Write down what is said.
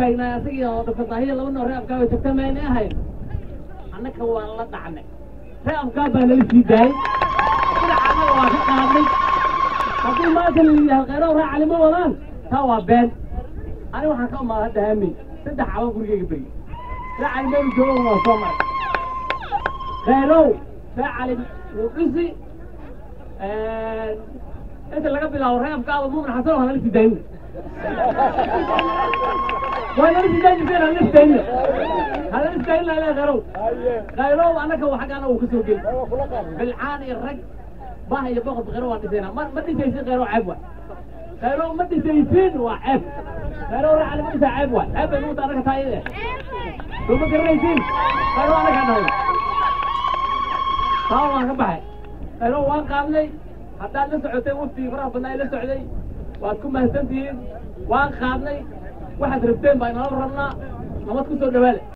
noo ree abkaa way tagta mayna ahayn annaka waan la dhacnay ree abkaa baa nala sii daayay dhinaca annaga waa ka qaadnay haddii maanta la yidhaha khayrow ree cali ma wadaan taa waa been ani waxaan ka umaada hadda haamey saddex caban gurigeyga beri ree cali meelu joogan waa soo maray khayrow ree cali wuu dhisi inta laga bilaabo ree abkaaba mumin xasan waa nala sii daayna وين أنت جاي جبين أنا نستهلا هذا نستهلا لا غيره غيره أنا كوا حق أنا وكسر قلب بالعاني الرج باه يبغى غيره وأنا زينا ما ما تدي تيسين عبوة غيره ما تدي تيسين وعب غيره راح على بيسه عبوة عبوة مو ترى كتايلة شو بكرة يسين غيره أنا كان هون طاو ما كبحه غيره وان قابلي حتى لسه عطيه وفي فرح بناي لسه عليه waad ku mahadsantihiin? Waan qaadnay. Waxaad rabteen baa inala rabnaa. Nabad ku soo dhawaale?